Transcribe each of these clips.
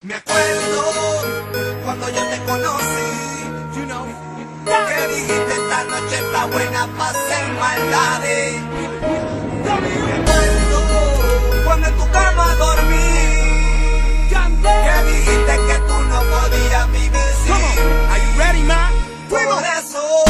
Me acuerdo cuando yo te conocí, you que dijiste esta noche está buena para hacer maldades. Me acuerdo cuando en tu cama dormí, que dijiste que tú no podías vivir sin. Por eso.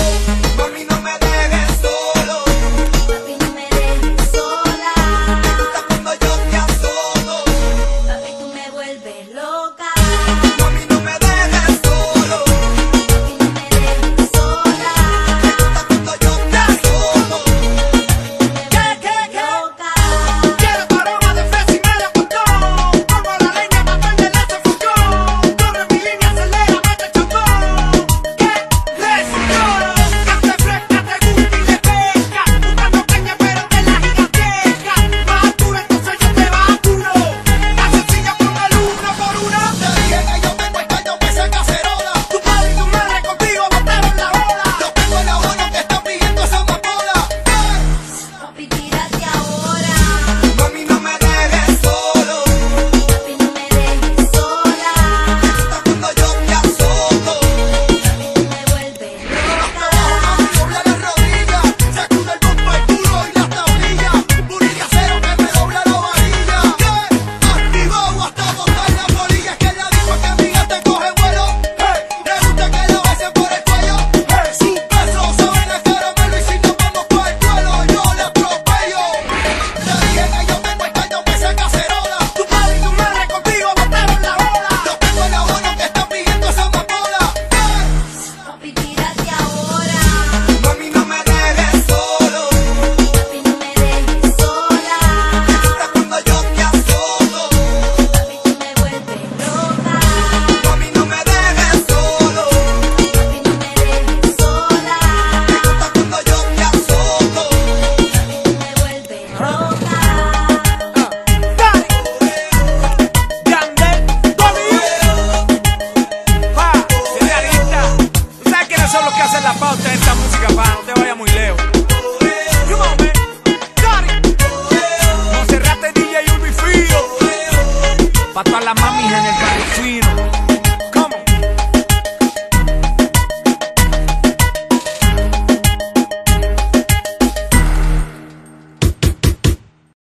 música, pa, no te vayas muy lejos. You know me, got it. Monserrate DJ Urbi Fío. Pa' todas las